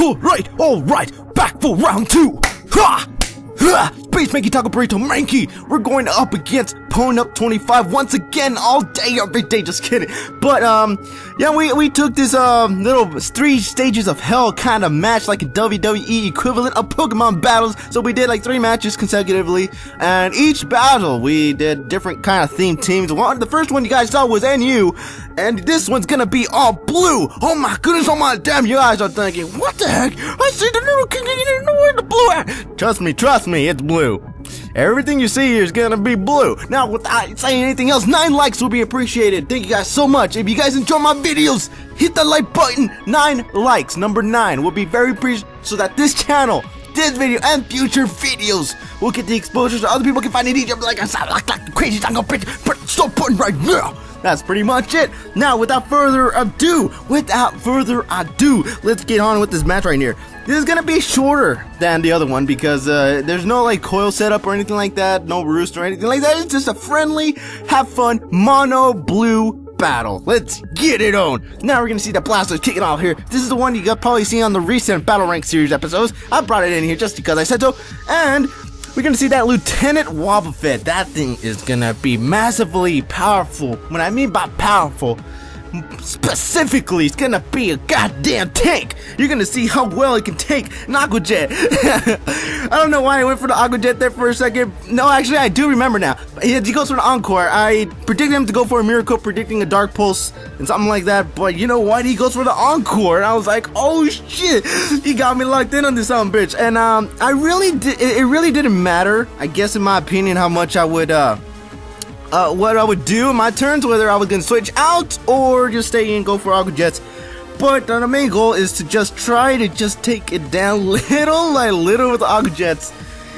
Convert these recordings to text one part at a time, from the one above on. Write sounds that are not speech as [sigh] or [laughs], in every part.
Alright, alright, back for round two! Ha! Ha! Mankey Taco Burrito Mankey! We're going up against Pwnup25 once again all day, every day, just kidding. But, um, yeah, we, we took this, um, little three stages of hell kind of match, like a WWE equivalent of Pokemon battles. So we did like three matches consecutively, and each battle we did different kind of themed teams. One, the first one you guys saw was NU, and this one's gonna be all blue. Oh my goodness, oh my damn, you guys are thinking, what the heck? I see the little king, where the blue. Trust me, trust me, it's blue. Everything you see here is gonna be blue. Now, without saying anything else, nine likes will be appreciated. Thank you guys so much. If you guys enjoy my videos, hit the like button. Nine likes, number nine, will be very appreciated so that this channel, this video, and future videos will get the exposure so other people can find it easier. Like I said, like, like crazy tango bitch, but so button right now. That's pretty much it. Now, without further ado, without further ado, let's get on with this match right here. This is gonna be shorter than the other one because uh, there's no like coil setup or anything like that, no roost or anything like that. It's just a friendly, have fun, mono blue battle. Let's get it on. Now we're gonna see the Blastoise kicking off here. This is the one you got probably seen on the recent Battle Rank series episodes. I brought it in here just because I said so. And we're gonna see that Lieutenant Wobbuffet. That thing is gonna be massively powerful. When I mean by powerful, specifically, it's gonna be a goddamn tank. You're gonna see how well it can take an Aqua Jet. I don't know why I went for the Aqua Jet there for a second. No, actually, I do remember now. He, goes for an Encore. I predicted him to go for a Mirror Coat, predicting a Dark Pulse and something like that. But you know what? He goes for the Encore. And I was like, oh shit, he got me locked in on this son bitch. And um, I really did. It, it really didn't matter. I guess in my opinion, how much I would uh uh, what I would do in my turns, whether I was gonna switch out or just stay and go for Aqua Jets. But uh, the main goal is to just try to just take it down [laughs] little by little with Aqua Jets.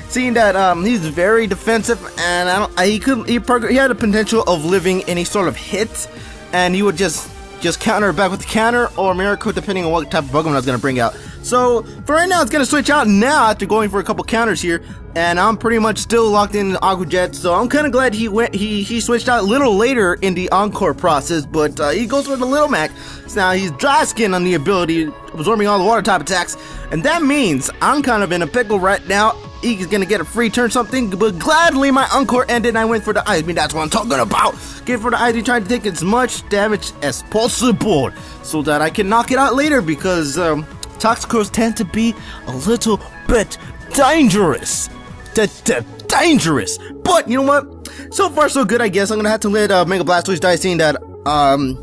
Seeing that um, he's very defensive and I don't, I, he could he, he had the potential of living any sort of hit, and he would just just counter back with the counter or Mirror Coat depending on what type of Pokemon I was gonna bring out. So for right now, it's gonna switch out now after going for a couple counters here, and I'm pretty much still locked in Aqua Jet. So I'm kind of glad he went he he switched out a little later in the Encore process, but uh, he goes for the Little Mac. So now he's dry skin on the ability, absorbing all the water type attacks, and that means I'm kind of in a pickle right now. He's gonna get a free turn something, but gladly my Encore ended and I went for the Ice. That's what I'm talking about. Get for the Ice trying to take as much damage as possible so that I can knock it out later because um, Toxicroaks tend to be a little bit dangerous. D -d dangerous. But you know what? So far so good, I guess. I'm gonna have to let uh, Mega Blastoise die seeing that um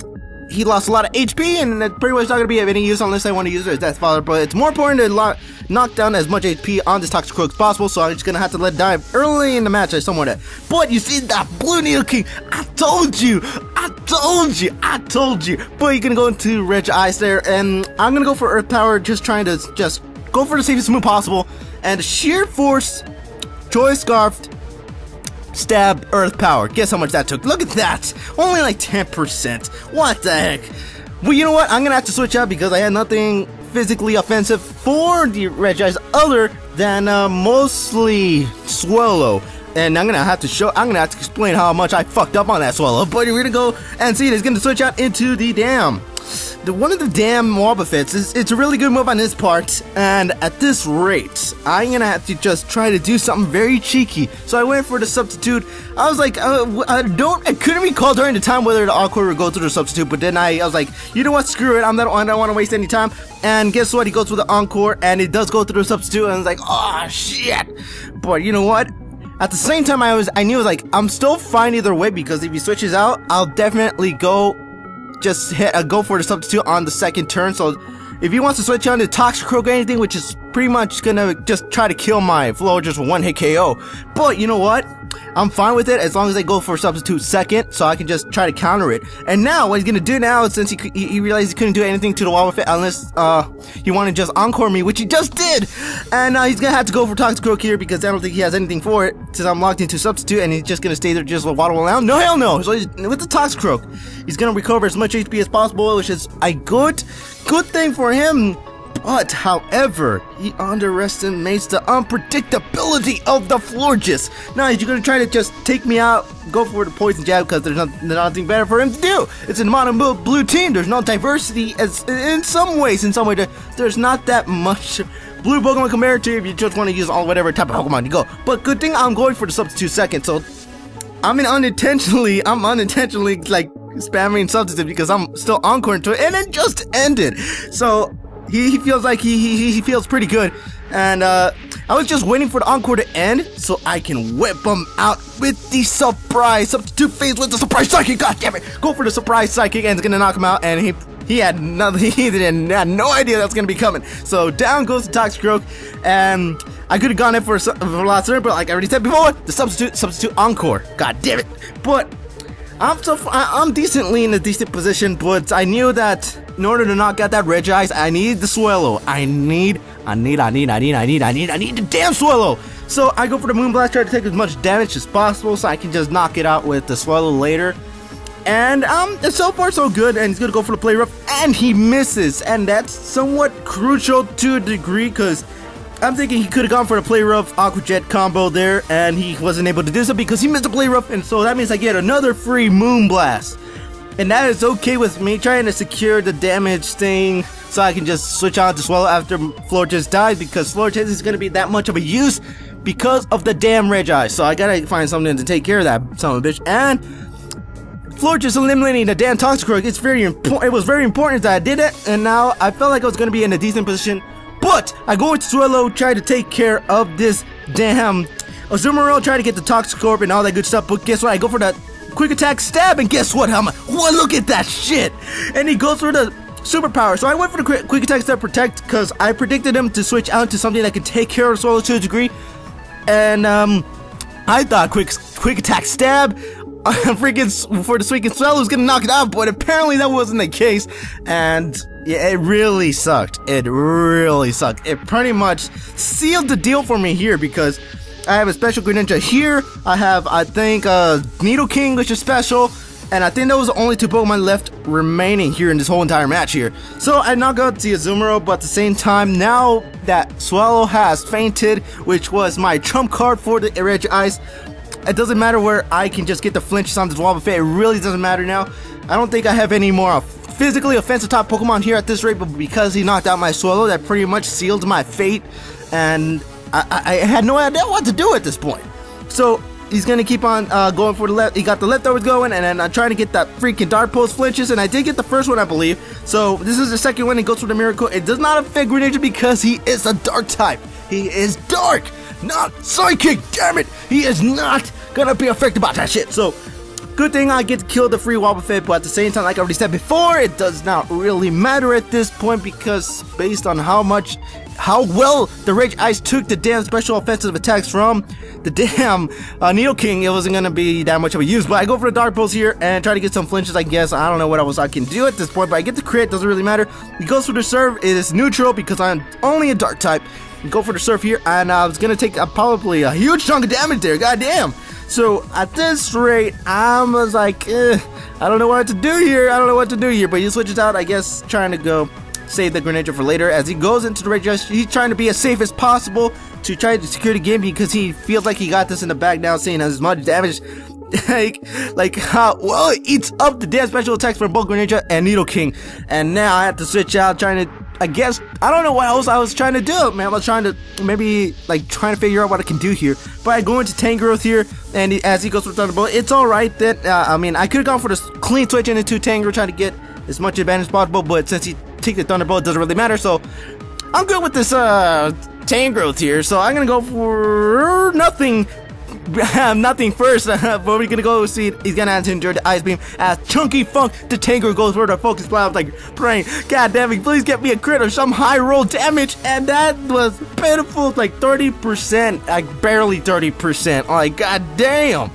he lost a lot of HP and it's pretty much not gonna be of any use unless I want to use it as Death Father. But it's more important to knock down as much HP on this Toxicroak as possible, so I'm just gonna have to let die early in the match I somewhat at. But you see that Blue Nidoking, I told you, I told you, I told you. But you're gonna go into Regice there, and I'm gonna go for Earth Power, just trying to just go for the safest move possible. And Sheer Force, Choice Scarfed, Stab, Earth Power. Guess how much that took? Look at that! Only like 10%. What the heck? Well, you know what? I'm gonna have to switch out because I had nothing physically offensive for the Regice other than uh, mostly Swellow. And I'm gonna have to show, I'm gonna have to explain how much I fucked up on that Swellow. But we're gonna go and see it. It's gonna switch out into the dam one of the damn Wobbuffets is it's a really good move on his part, and at this rate, I'm gonna have to just try to do something very cheeky. So I went for the substitute. I was like, uh, I don't, I couldn't recall during the time whether the Aqua would go to the substitute, but then I, I was like, you know what, screw it, I'm not, I don't want to waste any time. And guess what? He goes for the Encore, and it does go through the substitute, and I was like, oh shit. But you know what? At the same time, I was, I knew, like, I'm still fine either way because if he switches out, I'll definitely go just hit a go for the substitute on the second turn. So if he wants to switch on to Toxicroak or anything, which is pretty much gonna just try to kill my flow just with one hit KO. But you know what? I'm fine with it as long as they go for substitute second, so I can just try to counter it. And now, what he's gonna do now, since he, he realized he couldn't do anything to the wall with it unless uh, he wanted to just encore me, which he just did! And uh, he's gonna have to go for Toxic Toxicroak here because I don't think he has anything for it, since I'm locked into substitute, and he's just gonna stay there just waddle around. No, hell no! So with the Toxicroak, he's gonna recover as much HP as possible, which is a good, good thing for him. But, however, he underestimates the unpredictability of the Florges. Now, you're gonna try to just take me out go for the poison jab because there's, not, there's nothing better for him to do. It's a mono blue team. There's no diversity as in some ways. In some way, there's not that much [laughs] blue Pokemon compared to if you just want to use all whatever type of Pokemon you go. But good thing I'm going for the substitute second. So I mean, unintentionally, I'm unintentionally like spamming substitute because I'm still encore into it, and it just ended. So he, he feels like he, he he feels pretty good, and uh, I was just waiting for the encore to end so I can whip him out with the surprise substitute phase with the surprise psychic. God damn it! Go for the surprise psychic, and it's gonna knock him out, and he he had nothing. [laughs] He didn't had no idea that's gonna be coming. So down goes the Toxicroak, and I could have gone in for a, for a lot sooner, but like I already said before, the substitute substitute encore. God damn it! But I'm so I'm decently in a decent position, but I knew that in order to not get that Regice, I need the Swellow. I need, I need, I need, I need, I need, I need, I need the damn Swellow. So I go for the Moonblast, try to take as much damage as possible, so I can just knock it out with the Swellow later. And um, so far so good, and he's gonna go for the play rough, and he misses, and that's somewhat crucial to a degree, because I'm thinking he could have gone for the play rough Aqua Jet combo there, and he wasn't able to do so because he missed the play rough, and so that means I get another free Moon Blast. And that is okay with me, trying to secure the damage thing so I can just switch on to Swellow after Floor Florges dies because Floor Florges is going to be that much of a use because of the damn Regice. So I gotta find something to take care of that son of a bitch. And Floor Florges eliminating the damn Toxicroak, it's very important. It was very important that I did it, and now I felt like I was going to be in a decent position but I go into Swellow, try to take care of this damn Azumarill, try to get the Toxicroak and all that good stuff. But guess what? I go for that quick attack stab, and guess what? I'm like, well, look at that shit. And he goes for the superpower. So I went for the quick, quick attack stab protect because I predicted him to switch out to something that can take care of Swellow to a degree. And um, I thought quick quick attack stab. [laughs] freaking for the freaking Swellow was gonna knock it out, but apparently that wasn't the case. And yeah, it really sucked. It really sucked. It pretty much sealed the deal for me here because I have a special Greninja here. I have, I think, uh, Nidoking, which is special. And I think that was the only two Pokemon left remaining here in this whole entire match here. So I knock out the Azumarill, but at the same time, now that Swellow has fainted, which was my trump card for the Regice, it doesn't matter where I can just get the flinches on this Wobbuffet. It really doesn't matter now. I don't think I have any more physically offensive top Pokemon here at this rate, but because he knocked out my Swellow, that pretty much sealed my fate, and I, I, I had no idea what to do at this point. So he's gonna keep on uh, going for the left. He got the leftovers going, and then I'm trying to get that freaking Dark Pulse flinches, and I did get the first one, I believe. So this is the second one. He goes for the Mirror Coat. It does not affect Greninja because he is a Dark type. He is Dark, not Psychic. Damn it, he is not gonna be affected by that shit. So Good thing I get to kill the free Wobbuffet, but at the same time, like I already said before, it does not really matter at this point because based on how much, how well the Regice took the damn special offensive attacks from the damn uh, King—it wasn't gonna be that much of a use. But I go for the Dark Pulse here and try to get some flinches, I guess. I don't know what else I can do at this point, but I get the crit, doesn't really matter. He goes for the surf, it is neutral because I'm only a Dark type. Go for the surf here, and I was gonna take uh, probably a huge chunk of damage there, goddamn. So at this rate, I was like, eh, I don't know what to do here. I don't know what to do here. But he switches out, I guess, trying to go save the Greninja for later. As he goes into the Regice, he's trying to be as safe as possible to try to secure the game because he feels like he got this in the bag now, seeing as much damage [laughs] like, like how well it eats up the damn special attacks from both Greninja and Nidoking. And now I have to switch out, trying to I guess I don't know what else I was trying to do, man. I was trying to maybe like trying to figure out what I can do here. But I go into Tangrowth here, and he, as he goes for Thunderbolt, it's all right. That uh, I mean, I could have gone for this clean switch into Tangrowth, trying to get as much advantage possible. But since he took the Thunderbolt, doesn't really matter. So I'm good with this uh Tangrowth here. So I'm gonna go for nothing [laughs] nothing first, [laughs] but we're gonna go see he's gonna have to endure the ice beam as Chunky Funk the Tanker goes for the focus blast like praying, God damn it, please get me a crit or some high roll damage, and that was pitiful, like 30%, like barely 30%. Like god damn.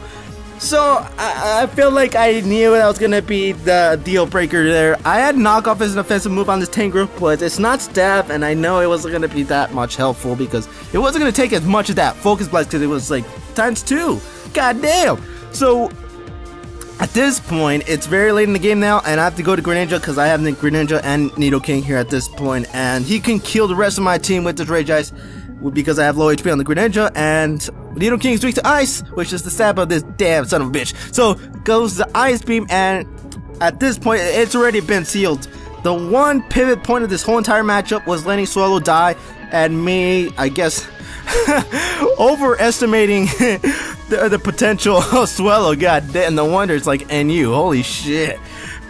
So I, I, feel like I knew that was gonna be the deal breaker there. I had knockoff as an offensive move on this Tangrowth, but it's not stab, and I know it wasn't gonna be that much helpful because it wasn't gonna take as much of that focus blast because it was like times two. God damn. So at this point, it's very late in the game now, and I have to go to Greninja because I have the Greninja and Nidoking here at this point, and he can kill the rest of my team with this Regice because I have low HP on the Greninja, and Nidoking is weak to ice, which is the stab of this damn son of a bitch. So goes the ice beam, and at this point, it's already been sealed. The one pivot point of this whole entire matchup was letting Swellow die, and me, I guess, [laughs] overestimating [laughs] the, the potential of Swellow. God damn, no wonder it's like NU. Holy shit.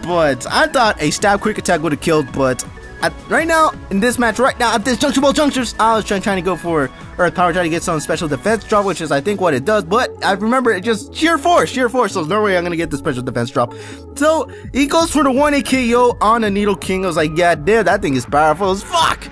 But I thought a stab quick attack would have killed, but at, right now, in this match, right now, at this juncture, Ball Junctures, I was trying, trying to go for Earth Power, trying to get some special defense drop, which is, I think, what it does, but I remember it just sheer force, sheer force, so there's no way I'm gonna get the special defense drop. So, he goes for the 1 AKO on the Nidoking. I was like, yeah, damn, that thing is powerful as fuck.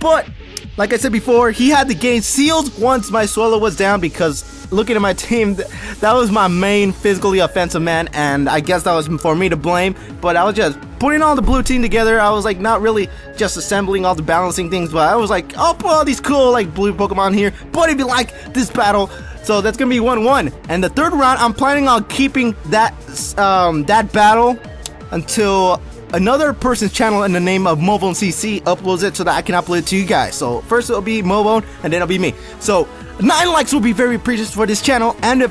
But, like I said before, he had the game sealed once my Swellow was down because looking at my team, that was my main physically offensive man, and I guess that was for me to blame. But I was just putting all the blue team together. I was like not really just assembling all the balancing things, but I was like, I'll put all these cool like blue Pokemon here. But if you like this battle, so that's gonna be 1-1. And the third round, I'm planning on keeping that um, that battle until another person's channel in the name of Mobone CC uploads it so that I can upload it to you guys. So first it'll be Mobone and then it'll be me. So nine likes will be very precious for this channel and the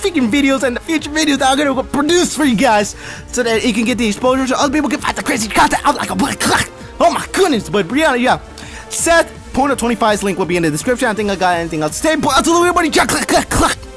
freaking videos and the future videos that I'm gonna produce for you guys so that you can get the exposure so other people can find the crazy content out like a black clock. Oh my goodness, but Brianna, yeah. Seth, Pwnup25's link will be in the description. I think I got anything else to say, but tell everybody, click, click, click.